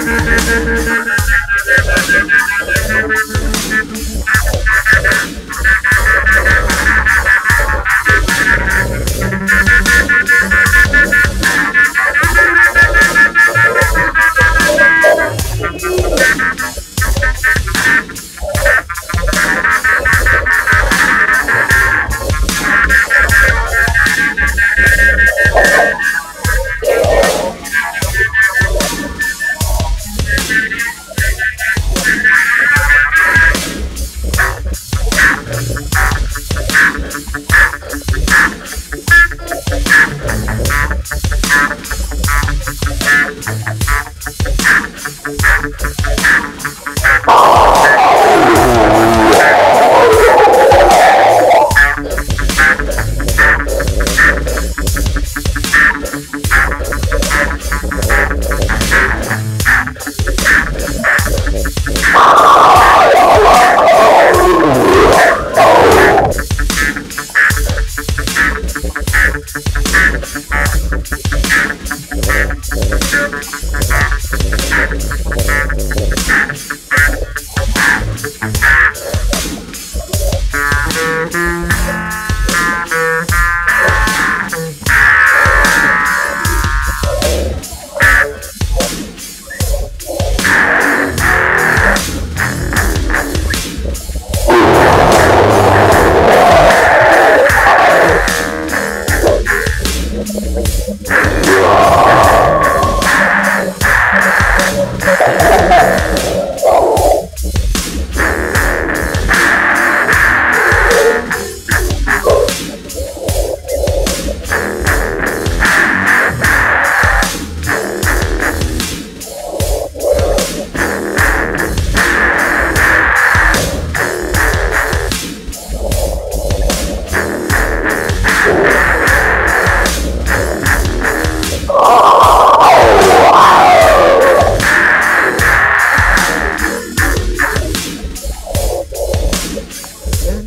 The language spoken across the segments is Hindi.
Thank you.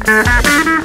Música